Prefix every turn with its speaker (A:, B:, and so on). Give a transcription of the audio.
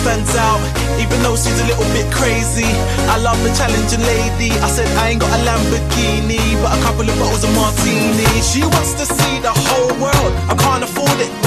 A: stands out, even though she's a little bit crazy. I love a challenging lady. I said I ain't got a Lamborghini, but a couple of bottles of martini. She wants to see the whole world. I can't afford it